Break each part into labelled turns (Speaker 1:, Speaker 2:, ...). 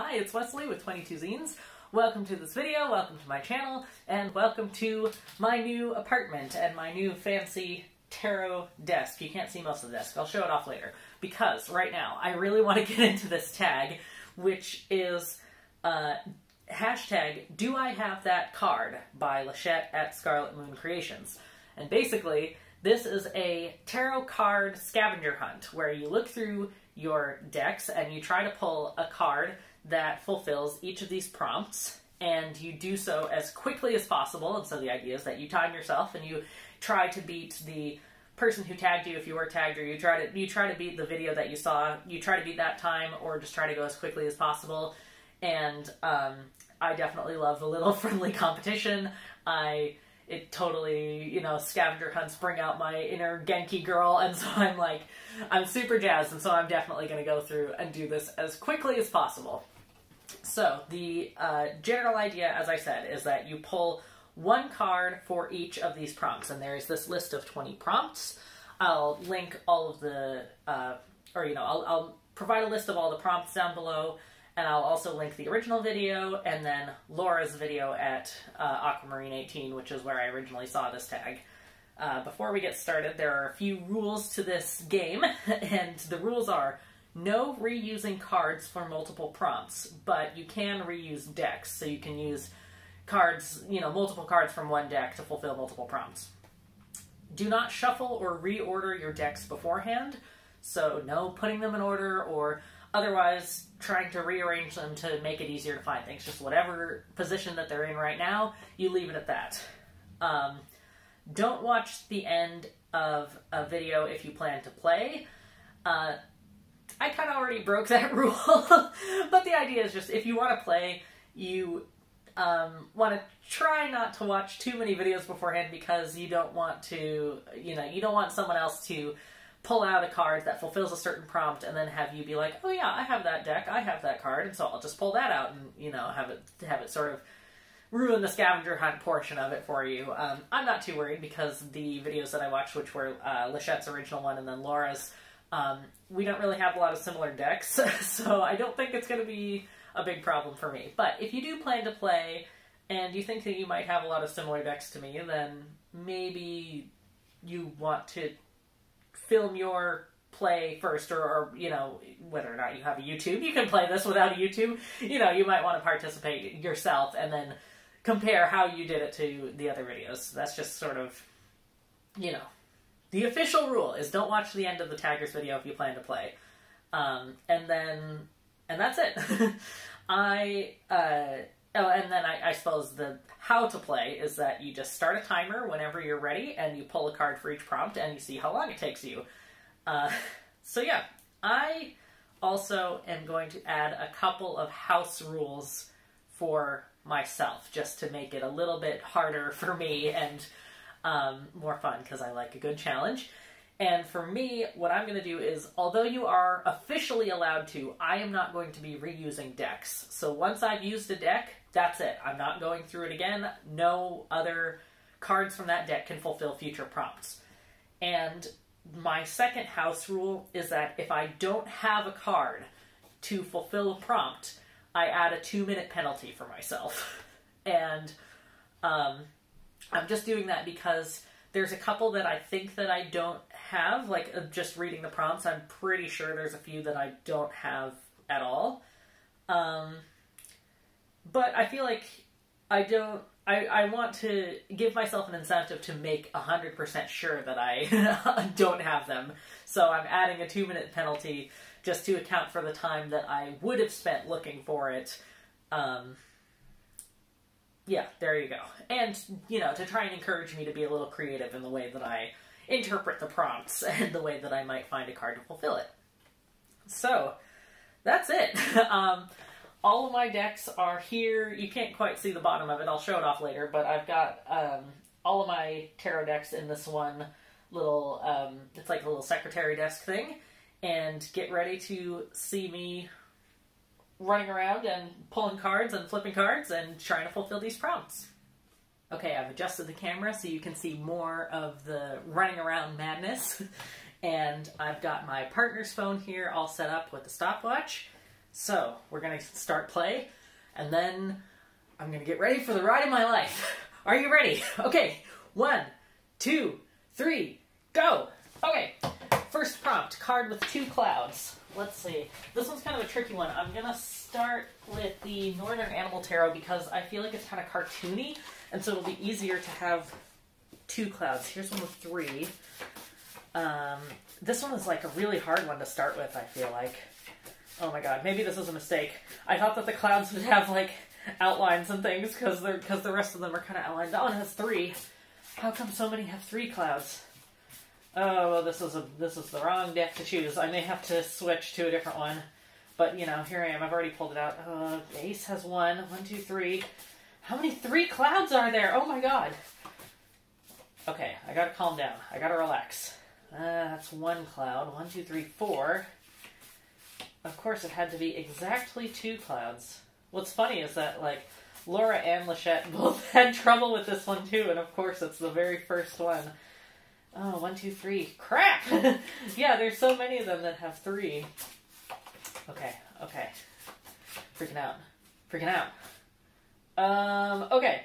Speaker 1: Hi, it's Wesley with 22 Zines. Welcome to this video, welcome to my channel, and welcome to my new apartment and my new fancy tarot desk. You can't see most of the desk, I'll show it off later. Because right now, I really want to get into this tag, which is uh, hashtag do I have that card by Lashette at Scarlet Moon Creations. And basically, this is a tarot card scavenger hunt where you look through your decks and you try to pull a card that fulfills each of these prompts and you do so as quickly as possible. And so the idea is that you time yourself and you try to beat the person who tagged you if you were tagged or you try to you try to beat the video that you saw. You try to beat that time or just try to go as quickly as possible. And um, i definitely love a little friendly competition. I it totally, you know, scavenger hunts bring out my inner Genki girl, and so I'm like, I'm super jazzed, and so I'm definitely going to go through and do this as quickly as possible. So, the uh, general idea, as I said, is that you pull one card for each of these prompts, and there's this list of 20 prompts. I'll link all of the, uh, or, you know, I'll, I'll provide a list of all the prompts down below and I'll also link the original video and then Laura's video at uh, Aquamarine 18, which is where I originally saw this tag. Uh, before we get started, there are a few rules to this game, and the rules are no reusing cards for multiple prompts, but you can reuse decks, so you can use cards, you know, multiple cards from one deck to fulfill multiple prompts. Do not shuffle or reorder your decks beforehand, so no putting them in order or Otherwise, trying to rearrange them to make it easier to find things. Just whatever position that they're in right now, you leave it at that. Um, don't watch the end of a video if you plan to play. Uh, I kind of already broke that rule, but the idea is just if you want to play, you um, want to try not to watch too many videos beforehand because you don't want to, you know, you don't want someone else to pull out a card that fulfills a certain prompt and then have you be like, oh yeah, I have that deck, I have that card, and so I'll just pull that out and you know have it have it sort of ruin the scavenger hunt portion of it for you. Um, I'm not too worried because the videos that I watched, which were uh, Lashette's original one and then Laura's, um, we don't really have a lot of similar decks, so I don't think it's going to be a big problem for me. But if you do plan to play and you think that you might have a lot of similar decks to me, then maybe you want to film your play first or, or, you know whether or not you have a youtube you can play this without a youtube. You know you might want to participate yourself and then compare how you did it to the other videos. That's just sort of you know the official rule is don't watch the end of the taggers video if you plan to play. Um, and then and that's it. I uh, oh and then I, I suppose the how to play is that you just start a timer whenever you're ready and you pull a card for each prompt and you see how long it takes you. Uh, so yeah, I also am going to add a couple of house rules for myself just to make it a little bit harder for me and um, more fun because I like a good challenge. And for me, what I'm going to do is, although you are officially allowed to, I am not going to be reusing decks. So once I've used a deck, that's it. I'm not going through it again. No other cards from that deck can fulfill future prompts. And my second house rule is that if I don't have a card to fulfill a prompt, I add a two minute penalty for myself. and um, I'm just doing that because there's a couple that I think that I don't have, like uh, just reading the prompts. I'm pretty sure there's a few that I don't have at all. Um, but I feel like I don't. I, I want to give myself an incentive to make 100% sure that I don't have them. So I'm adding a two minute penalty just to account for the time that I would have spent looking for it. Um, yeah, there you go. And, you know, to try and encourage me to be a little creative in the way that I interpret the prompts and the way that I might find a card to fulfill it. So, that's it. um, all of my decks are here. You can't quite see the bottom of it. I'll show it off later, but I've got um, all of my tarot decks in this one little, um, it's like a little secretary desk thing. And get ready to see me running around and pulling cards and flipping cards and trying to fulfill these prompts. Okay, I've adjusted the camera so you can see more of the running around madness. and I've got my partner's phone here all set up with the stopwatch. So we're gonna start play, and then I'm gonna get ready for the ride of my life. Are you ready? Okay, one, two, three, go! Okay, first prompt, card with two clouds. Let's see. This one's kind of a tricky one. I'm gonna start with the Northern Animal Tarot because I feel like it's kind of cartoony, and so it'll be easier to have two clouds. Here's one with three. Um, this one is like a really hard one to start with, I feel like. Oh my god, maybe this is a mistake. I thought that the clouds would have like outlines and things because they're because the rest of them are kind of outlined. That one has three. How come so many have three clouds? Oh well, this is a this is the wrong deck to choose. I may have to switch to a different one. But you know, here I am. I've already pulled it out. Uh, Ace has one. One, two, three. How many three clouds are there? Oh my god. Okay, I gotta calm down. I gotta relax. Uh, that's one cloud. One, two, three, four. Course, it had to be exactly two clouds. What's funny is that, like, Laura and Lashette both had trouble with this one, too, and of course, it's the very first one. Oh, one, two, three. Crap! yeah, there's so many of them that have three. Okay, okay. Freaking out. Freaking out. Um, okay.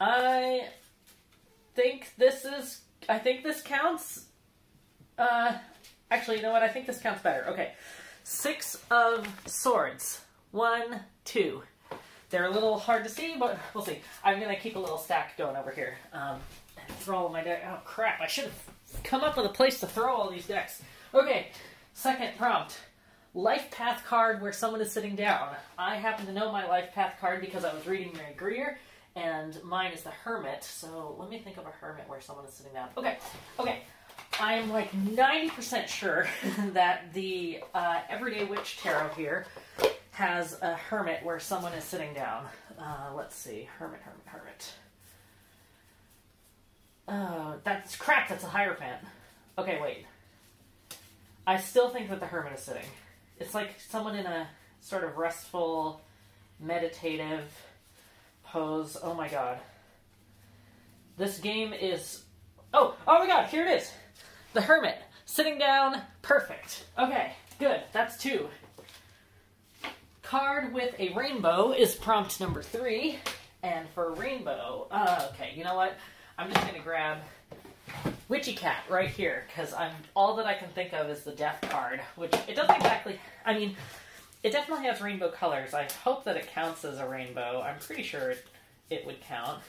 Speaker 1: I think this is. I think this counts. Uh, actually, you know what? I think this counts better. Okay. Six of swords. One, two. They're a little hard to see, but we'll see. I'm going to keep a little stack going over here. Um, throw all my deck. Oh, crap. I should have come up with a place to throw all these decks. Okay. Second prompt. Life path card where someone is sitting down. I happen to know my life path card because I was reading Mary Greer, and mine is the Hermit. So let me think of a Hermit where someone is sitting down. Okay, okay. I'm like 90% sure that the uh, Everyday Witch Tarot here has a hermit where someone is sitting down. Uh, let's see. Hermit, hermit, hermit. Oh, that's crap. That's a Hierophant. Okay, wait. I still think that the hermit is sitting. It's like someone in a sort of restful, meditative pose. Oh my god. This game is. Oh, oh my god, here it is. The Hermit. Sitting down. Perfect. Okay, good. That's two. Card with a rainbow is prompt number three. And for rainbow, uh, okay, you know what? I'm just gonna grab Witchy Cat right here because I'm all that I can think of is the Death card, which it doesn't exactly. I mean, it definitely has rainbow colors. I hope that it counts as a rainbow. I'm pretty sure it, it would count.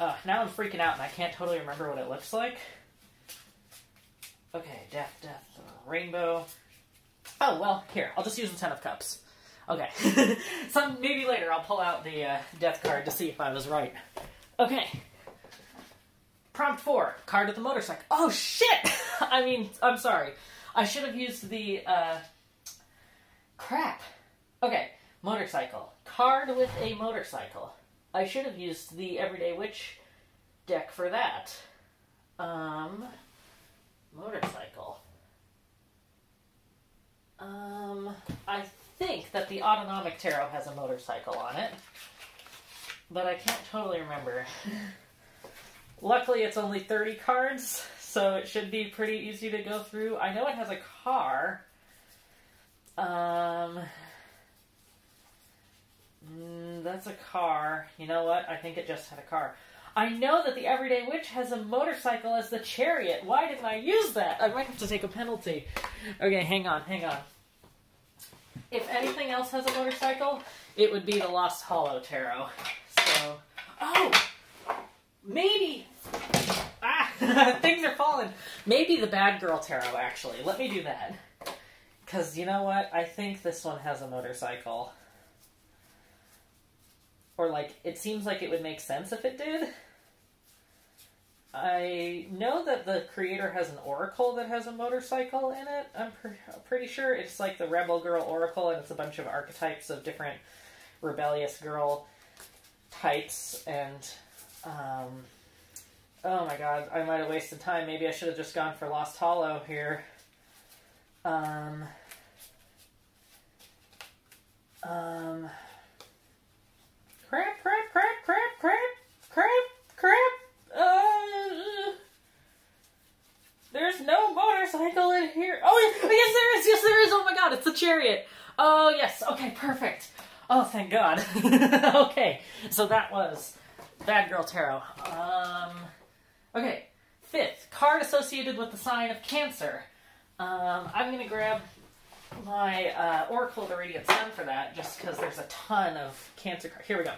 Speaker 1: Uh, now I'm freaking out and I can't totally remember what it looks like. Okay, death, death, rainbow. Oh, well, here, I'll just use the Ten of Cups. Okay. Some Maybe later I'll pull out the uh, death card to see if I was right. Okay. Prompt four, card with the motorcycle. Oh, shit! I mean, I'm sorry. I should have used the, uh, crap. Okay, motorcycle. Card with a motorcycle. I should have used the Everyday Witch deck for that. Um, motorcycle. Um, I think that the Autonomic Tarot has a motorcycle on it, but I can't totally remember. Luckily, it's only 30 cards, so it should be pretty easy to go through. I know it has a car. Um, mm, that's a car. You know what? I think it just had a car. I know that the Everyday Witch has a motorcycle as the chariot. Why didn't I use that? I might have to take a penalty. Okay, hang on, hang on. If anything else has a motorcycle, it would be the Lost Hollow Tarot. So, oh, maybe. Ah, things are falling. Maybe the Bad Girl Tarot, actually. Let me do that. Because you know what? I think this one has a motorcycle. Or, like, it seems like it would make sense if it did. I know that the creator has an oracle that has a motorcycle in it. I'm pre- pretty sure it's like the Rebel Girl Oracle, and it's a bunch of archetypes of different rebellious girl types. And um, oh my god, I might have wasted time. Maybe I should have just gone for Lost Hollow here. Um, um, crap, crap, crap, crap, crap, crap, crap. Uh, there's no motorcycle in here. Oh, yes, there is. Yes, there is. Oh my god, it's the chariot. Oh, yes. Okay, perfect. Oh, thank God. okay, so that was Bad Girl Tarot. Um, okay, fifth, card associated with the sign of Cancer. Um, I'm going to grab my uh, Oracle of the Radiant Sun for that, just because there's a ton of Cancer cards. Here we go.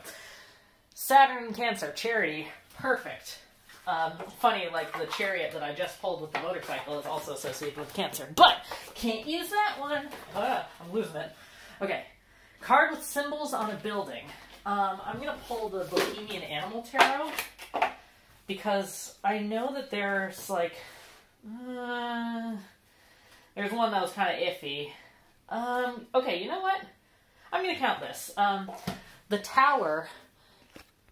Speaker 1: Saturn Cancer, Charity, perfect. Um, funny, like the chariot that I just pulled with the motorcycle is also associated with Cancer, but can't use that one. Ah, I'm losing it. Okay, card with symbols on a building. Um, I'm gonna pull the Bohemian Animal Tarot because I know that there's like uh, there's one that was kind of iffy. Um, okay, you know what? I'm gonna count this. Um, the tower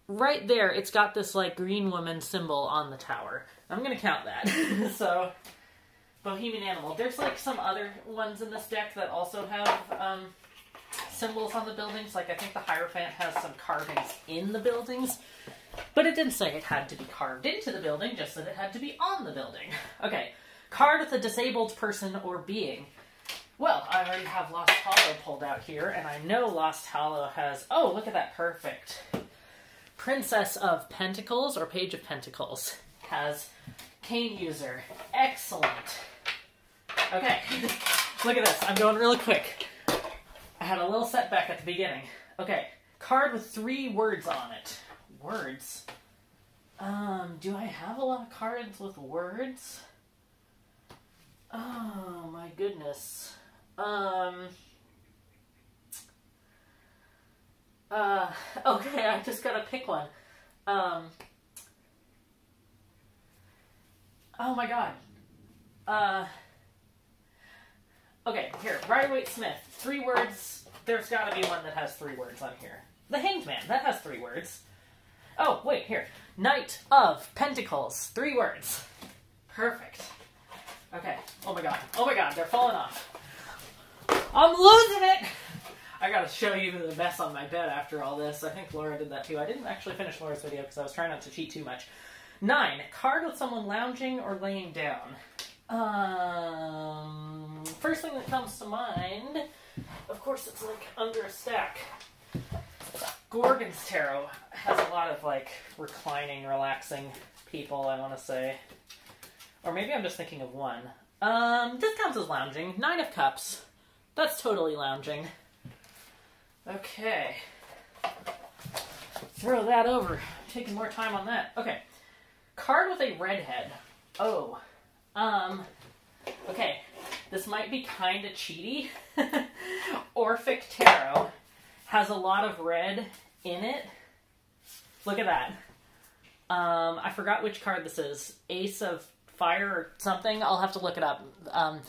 Speaker 1: right there, it's got this like green woman symbol on the tower. I'm gonna count that. so, Bohemian Animal. There's like some other ones in this deck that also have um, symbols on the buildings. Like I think the Hierophant has some carvings in the buildings, but it didn't say it had to be carved into the building, just that it had to be on the building. Okay, card with a disabled person or being. Well, I already have Lost Hollow pulled out here, and I know Lost Hollow has. Oh, look at that, perfect. Princess of Pentacles or Page of Pentacles has Cane User. Excellent. Okay, look at this. I'm going really quick. I had a little setback at the beginning. Okay, card with three words on it. Words? Um, do I have a lot of cards with words? Oh my goodness. Um. Uh, okay, I just gotta pick one. Um. Oh my god. Uh. Okay, here, Rider Waite Smith. Three words. There's gotta be one that has three words on here. The Hanged Man, that has three words. Oh, wait, here. Knight of Pentacles. Three words. Perfect. Okay. Oh my god. Oh my god, they're falling off. I'm losing it! I gotta show you the mess on my bed after all this. I think Laura did that too. I didn't actually finish Laura's video because I was trying not to cheat too much. Nine, card with someone lounging or laying down. Um, first thing that comes to mind, of course, it's like under a stack. Gorgon's Tarot has a lot of like reclining, relaxing people, I want to say. Or maybe I'm just thinking of one. Um, this counts as lounging. Nine of Cups. That's totally lounging. Okay. Throw that over. Taking more time on that. Okay. Card with a redhead. Oh. Um. Okay. This might be kind of cheaty. Orphic Tarot has a lot of red in it. Look at that. Um, I forgot which card this is. Ace of Fire or something. I'll have to look it up. Um,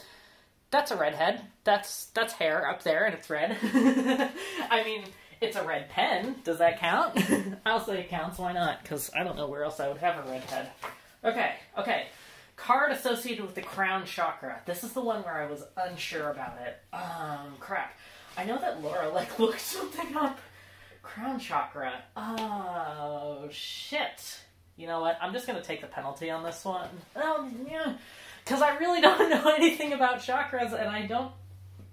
Speaker 1: that's a redhead. That's that's hair up there, and it's red. I mean, it's a red pen. Does that count? I'll say it counts. Why not? Because I don't know where else I would have a redhead. Okay, okay. Card associated with the crown chakra. This is the one where I was unsure about it. Um, crap. I know that Laura like looked something up. Crown chakra. Oh shit. You know what? I'm just gonna take the penalty on this one. Oh yeah because I really don't know anything about chakras, and I don't,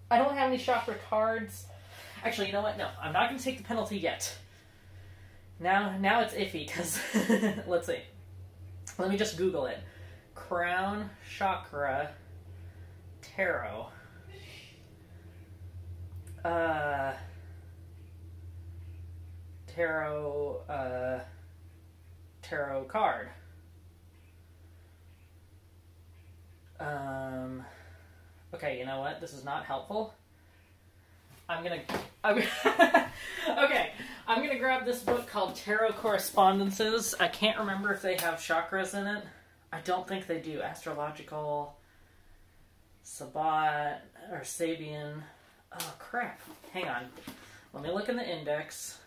Speaker 1: I don't have any chakra cards. Actually, you know what? No, I'm not going to take the penalty yet. Now, now it's iffy because let's see. Let me just Google it. Crown chakra tarot. Uh, tarot. Uh, tarot card. Um, okay, you know what? This is not helpful. I'm gonna. I'm, okay, I'm gonna grab this book called Tarot Correspondences. I can't remember if they have chakras in it. I don't think they do. Astrological, Sabbat, or Sabian. Oh, crap. Hang on. Let me look in the index.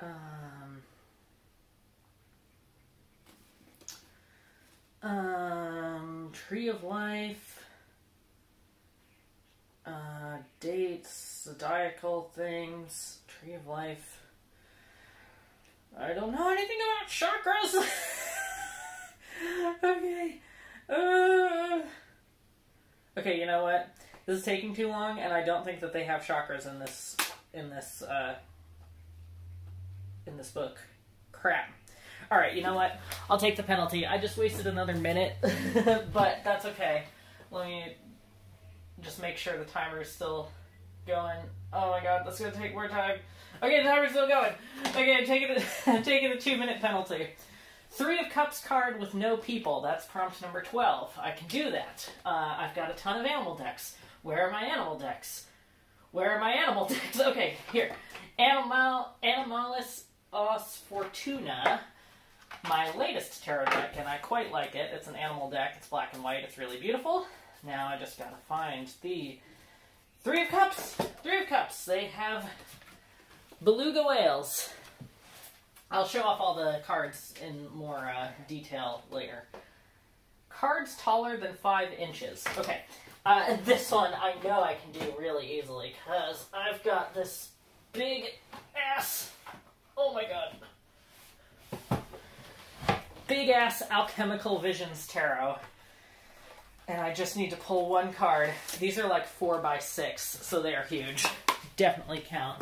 Speaker 1: Um. Um, Tree of Life, uh, dates, zodiacal things, Tree of Life. I don't know anything about chakras. okay. Uh, okay, you know what? This is taking too long, and I don't think that they have chakras in this in this uh, in this book. Crap. All right, you know what? I'll take the penalty. I just wasted another minute, but that's okay. Let me just make sure the timer is still going. Oh my god, that's gonna take more time. Okay, the timer's still going. Okay, taking it, taking a two minute penalty. Three of Cups card with no people. That's prompt number 12. I can do that. Uh, I've got a ton of animal decks. Where are my animal decks? Where are my animal decks? Okay, here. Animal, Animalis Os Fortuna. My latest tarot deck, and I quite like it. It's an animal deck. It's black and white. It's really beautiful. Now I just gotta find the Three of Cups. Three of Cups. They have beluga whales. I'll show off all the cards in more uh, detail later. Cards taller than five inches. Okay, uh, this one I know I can do really easily because I've got this big ass. Oh my god. Big ass Alchemical Visions Tarot. And I just need to pull one card. These are like four by six, so they are huge. Definitely count.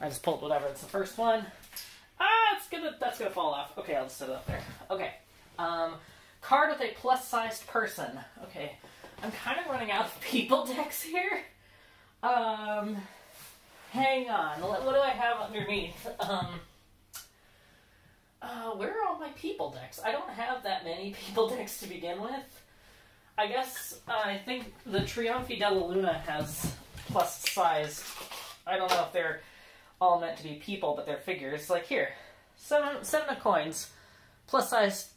Speaker 1: I just pulled whatever. It's the first one. Ah, it's gonna that's gonna fall off. Okay, I'll just set it up there. Okay. Um, card with a plus-sized person. Okay, I'm kind of running out of people decks here. Um, hang on. What, what do I have underneath? Um, uh, where are all my people decks? I don't have that many people decks to begin with. I guess uh, I think the Trionfi della Luna has plus size. I don't know if they're all meant to be people, but they're figures. Like here, seven seven of coins, plus size,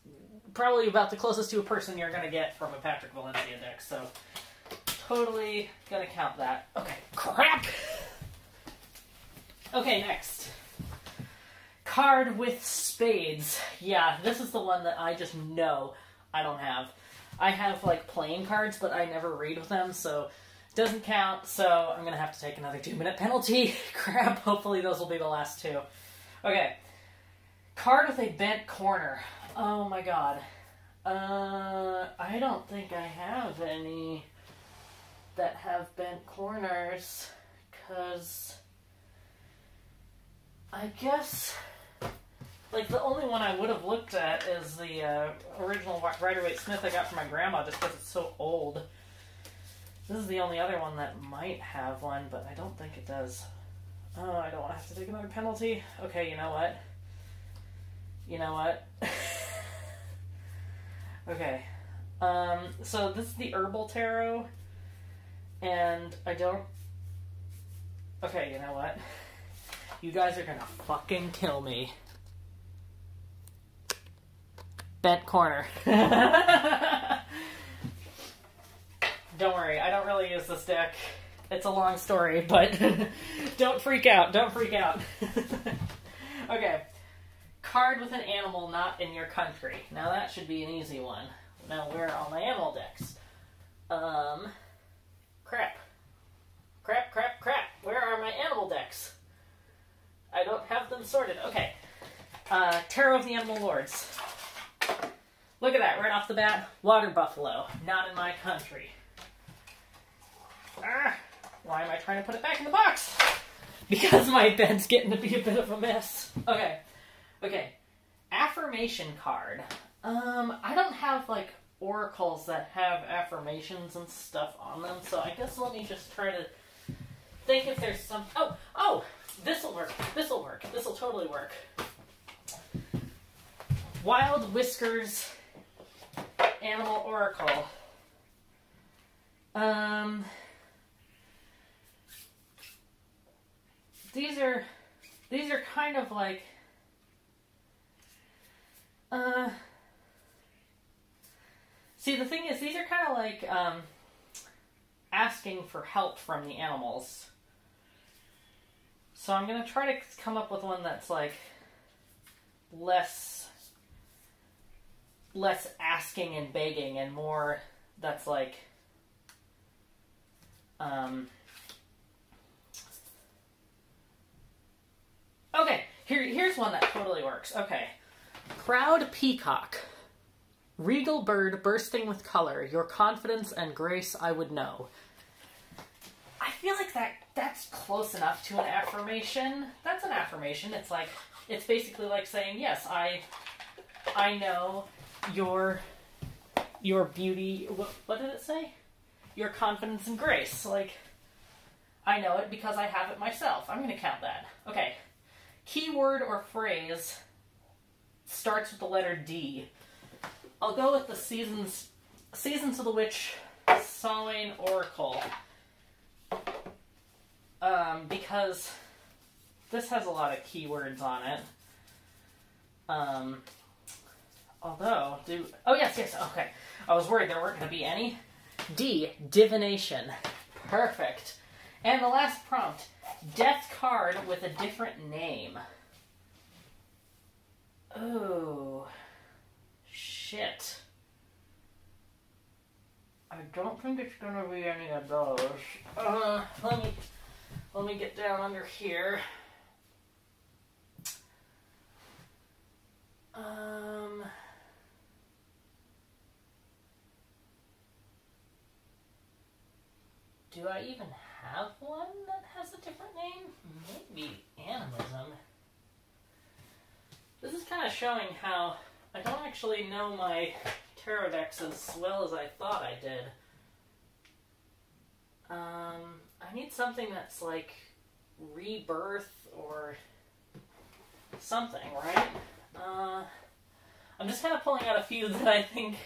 Speaker 1: probably about the closest to a person you're gonna get from a Patrick Valenza deck. So totally gonna count that. Okay, crap. Okay, next. Card with spades. Yeah, this is the one that I just know I don't have. I have like playing cards, but I never read with them, so it doesn't count. So I'm gonna have to take another two minute penalty. Crap. Hopefully those will be the last two. Okay. Card with a bent corner. Oh my god. Uh, I don't think I have any that have bent corners, cause I guess like the only one I would have looked at is the uh, original Rider Waite Smith I got from my grandma, just because it's so old. This is the only other one that might have one, but I don't think it does. Oh, I don't want to have to take another penalty. Okay, you know what? You know what? okay. Um, so this is the Herbal Tarot, and I don't. Okay, you know what? You guys are gonna fucking kill me. Bent corner. don't worry, I don't really use this deck. It's a long story, but don't freak out. Don't freak out. okay. Card with an animal not in your country. Now that should be an easy one. Now where are all my animal decks? Um, crap. Crap, crap, crap. Where are my animal decks? I don't have them sorted. Okay. Uh, Tarot of the Animal Lords. Look at that, right off the bat. Water buffalo, not in my country. Ah, why am I trying to put it back in the box? Because my bed's getting to be a bit of a mess. Okay, okay. Affirmation card. Um, I don't have like oracles that have affirmations and stuff on them, so I guess let me just try to think if there's some. Oh, oh, this'll work. This'll work. This'll totally work. Wild Whiskers Animal Oracle. Um, these are these are kind of like uh see the thing is these are kind of like um asking for help from the animals so i'm gonna try to come up with one that's like less less asking and begging and more that's like um Okay, here here's one that totally works. Okay. Proud peacock. Regal bird bursting with color, your confidence and grace I would know. I feel like that that's close enough to an affirmation. That's an affirmation. It's like it's basically like saying, "Yes, I I know your your beauty. What, what did it say? Your confidence and grace. Like I know it because I have it myself. I'm going to count that. Okay. Keyword or phrase starts with the letter D. I'll go with the seasons Seasons of the Witch Samhain Oracle. Um, because this has a lot of keywords on it. Um, although, do oh yes, yes, okay. I was worried there weren't going to be any. D, divination. Perfect. And the last prompt, death card with a different name. Oh, shit. I don't think it's gonna be any of those. Uh, let me let me get down under here. Um. Do I even have one that has a different name? Maybe animism. This is kind of showing how I don't actually know my tarot decks as well as I thought I did. Um, I need something that's like rebirth or something, right? Uh, I'm just kind of pulling out a few that I think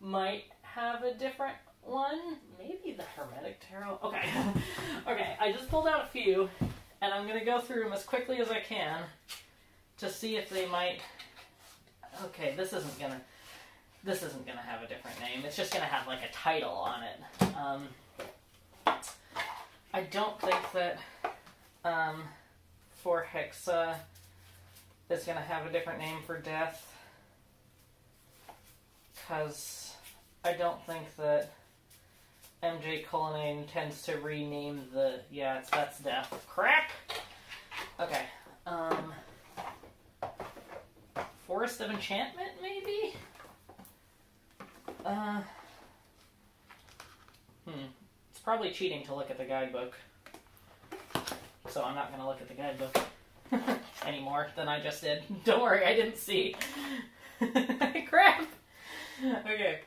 Speaker 1: might have a different one. Maybe the Hermetic Tarot. Okay. okay, I just pulled out a few, and I'm going to go through them as quickly as I can to see if they might... Okay, this isn't going to... This isn't to have a different name. It's just going to have, like, a title on it. Um, I don't think that um, for Hexa is going to have a different name for death. Because I don't think that MJ Cullinane tends to rename the... Yeah, it's, that's death. Crap! Okay. Um, Forest of Enchantment, maybe? Uh... Hmm. It's probably cheating to look at the guidebook. So I'm not going to look at the guidebook anymore than I just did. Don't worry, I didn't see. Crap! Okay.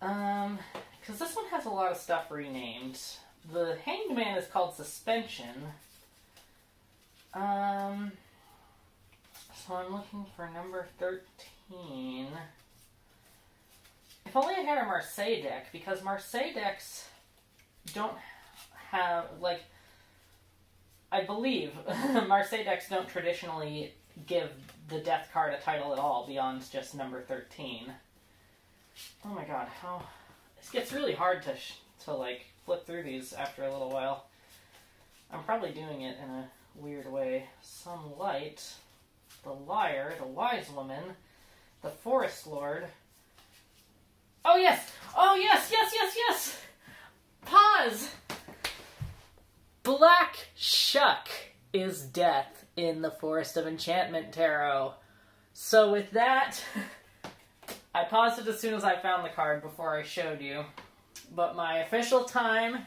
Speaker 1: Um, because this one has a lot of stuff renamed. The Hanged Man is called Suspension. Um, so I'm looking for number 13. If only I had a Marseille deck, because Marseille decks don't have, like, I believe Marseille decks don't traditionally give the death card a title at all beyond just number 13. Oh my god, how... This gets really hard to, to like, flip through these after a little while. I'm probably doing it in a weird way. Some Light, the Liar, the Wise Woman, the Forest Lord. Oh yes! Oh yes, yes, yes, yes! Pause! Black Shuck is death in the Forest of Enchantment Tarot. So with that... I paused it as soon as I found the card before I showed you. But my official time,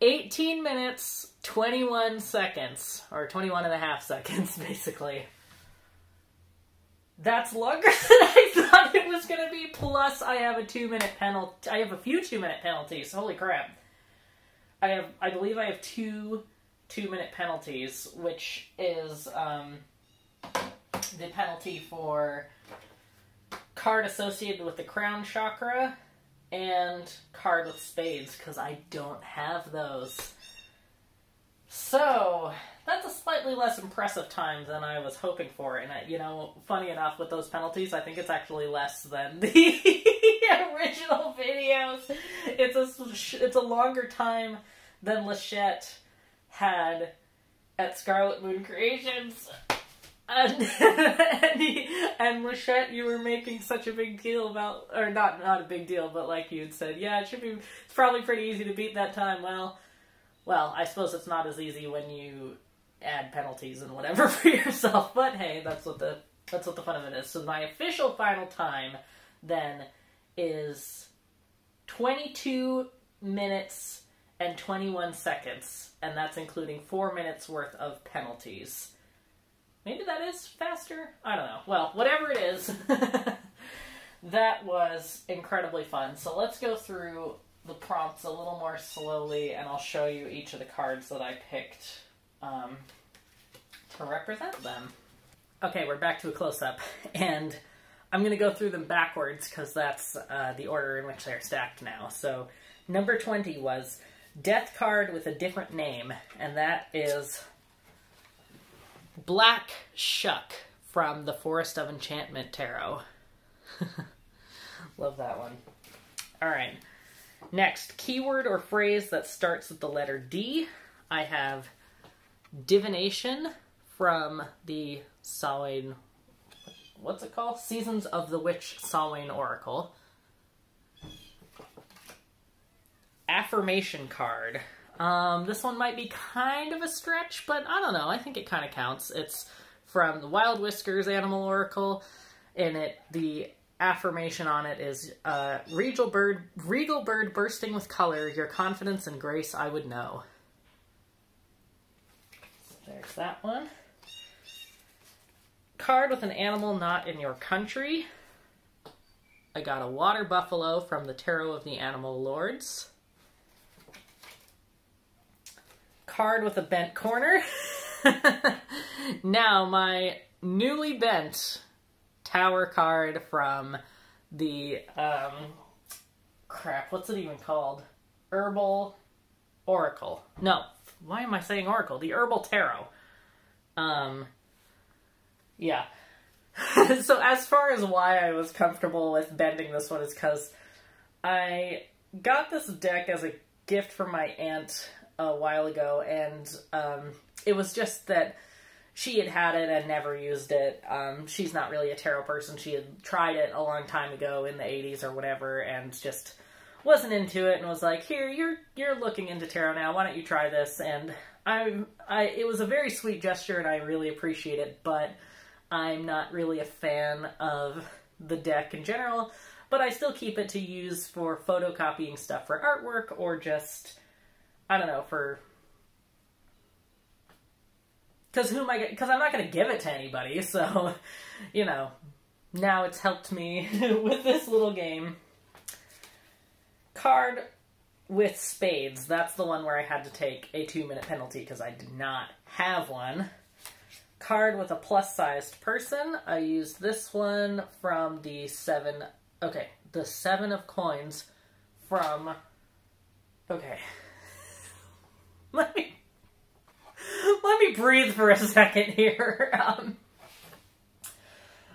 Speaker 1: 18 minutes, 21 seconds. Or 21 and a half seconds, basically. That's longer than I thought it was going to be. Plus, I have a two-minute penalty. I have a few two-minute penalties. Holy crap! I have, I believe, I have two two-minute penalties, which is um, the penalty for card associated with the crown chakra and card with spades because I don't have those. So that's a slightly less impressive time than I was hoping for, and I, you know, funny enough, with those penalties, I think it's actually less than the original videos. It's a it's a longer time than Lashette had at Scarlet Moon Creations and and, he, and you were making such a big deal about, or not not a big deal, but like you had said, yeah, it should be. It's probably pretty easy to beat that time. Well, well, I suppose it's not as easy when you add penalties and whatever for yourself. But hey, that's what the that's what the fun of it is. So my official final time then is twenty two minutes and 21 seconds, and that's including four minutes worth of penalties. Maybe that is faster? I don't know. Well, whatever it is, that was incredibly fun. So let's go through the prompts a little more slowly, and I'll show you each of the cards that I picked um, to represent them. Okay, we're back to a close-up, and I'm going to go through them backwards because that's uh, the order in which they're stacked now. So number 20 was Death card with a different name, and that is Black Shuck from the Forest of Enchantment Tarot. Love that one. All right. Next, keyword or phrase that starts with the letter D. I have divination from the Samhain. What's it called? Seasons of the Witch Samhain Oracle. Affirmation card. Um, this one might be kind of a stretch, but I don't know. I think it kind of counts. It's from the Wild Whiskers Animal Oracle, and it the affirmation on it is uh, regal bird regal bird bursting with color. Your confidence and grace i would know. So there's that one. Card with an animal not in your country. I got a water buffalo from the tarot of the animal lords card with a bent corner now my newly bent tower card from the um crap, what's it even called? Herbal Oracle. No, why am I saying Oracle? The Herbal Tarot. Um yeah. so as far as why I was comfortable with bending this one is because I got this deck as a gift from my aunt a while ago, and um, it was just that she had had it and never used it. Um, she's not really a tarot person. She had tried it a long time ago in the 80s or whatever and just wasn't into it and was like, "Here, you're you're looking into tarot now. Why don't you try this?" And I I it was a very sweet gesture and I really appreciate it, but I'm not really a fan of the deck in general, but I still keep it to use for photocopying stuff for artwork or just I don't know, for because who am I? Because I'm not going to give it to anybody. So, you know, now it's helped me with this little game. Card with spades. That's the one where I had to take a two minute penalty because I did not have one. Card with a plus sized person. I used this one from the seven. Okay, the seven of coins from. Okay. Let me let me breathe for a second here. Um,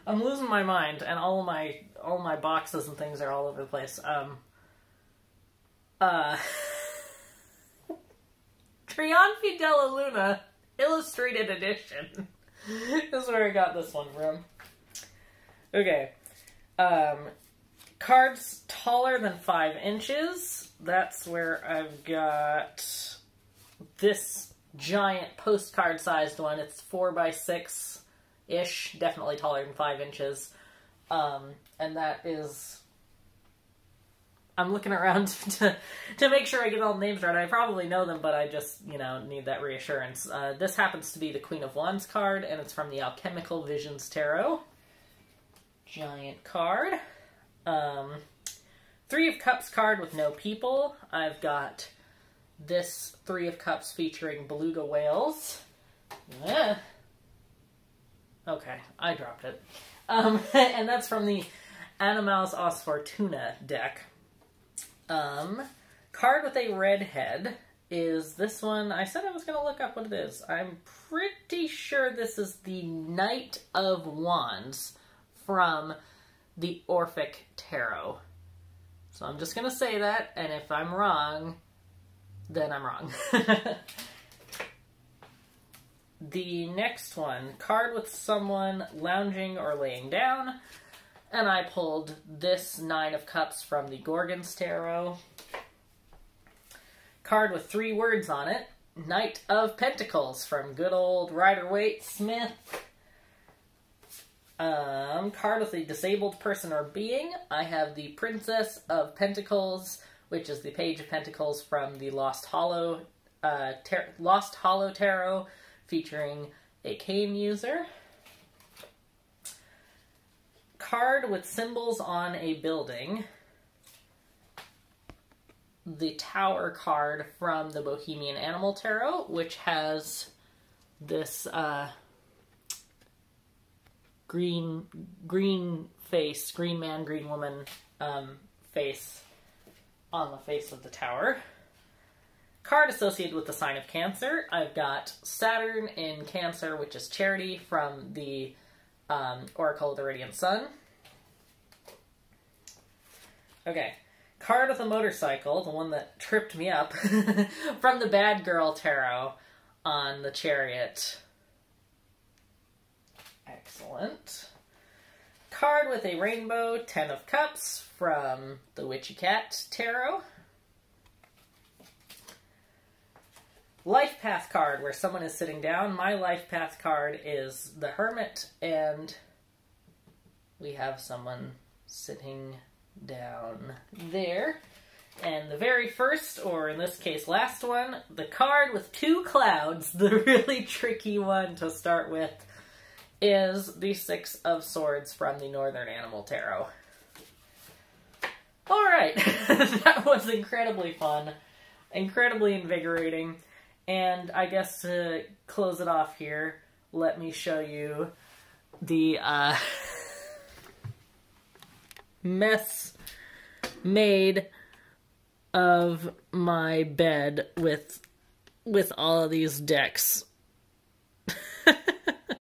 Speaker 1: I'm losing my mind, and all my all my boxes and things are all over the place. Um, uh, della Luna Illustrated Edition is where I got this one from. Okay. Um, cards taller than five inches. That's where I've got this giant postcard sized one. It's four by six ish, definitely taller than five inches. Um, and that is. I'm looking around to to make sure I get all the names right. I probably know them, but I just you know need that reassurance. Uh, this happens to be the Queen of Wands card, and it's from the Alchemical Visions Tarot. Giant card. Um, Three of Cups card with no people. I've got this Three of Cups featuring beluga whales. Yeah. Okay, I dropped it. Um, and that's from the Animals Os Fortuna deck. Um, card with a red head is this one. I said I was going to look up what it is. I'm pretty sure this is the Knight of Wands from the Orphic Tarot. So I'm just going to say that, and if I'm wrong, then I'm wrong. the next one, card with someone lounging or laying down. And I pulled this Nine of Cups from the Gorgon's Tarot. Card with three words on it. Knight of Pentacles from good old Rider Waite Smith. Um, card with a disabled person or being. I have the Princess of Pentacles which is the Page of Pentacles from the Lost Hollow, uh, Lost Hollow Tarot, featuring a cane user. Card with symbols on a building. The Tower card from the Bohemian Animal Tarot, which has this uh, green green face, green man, green woman um, face on the face of the tower. Card associated with the sign of Cancer. I've got Saturn in Cancer, which is Charity from the um, Oracle of the Radiant Sun. Okay, card with a motorcycle, the one that tripped me up, from the Bad Girl Tarot on the Chariot. Excellent. Card with a rainbow, Ten of Cups from the Witchy Cat Tarot. Life Path card where someone is sitting down. My Life Path card is the Hermit, and we have someone sitting down there. And the very first, or in this case last one, the card with two clouds, the really tricky one to start with, is the Six of Swords from the Northern Animal Tarot. Alright, that was incredibly fun, incredibly invigorating, and I guess to close it off here, let me show you the uh, mess made of my bed with with all of these decks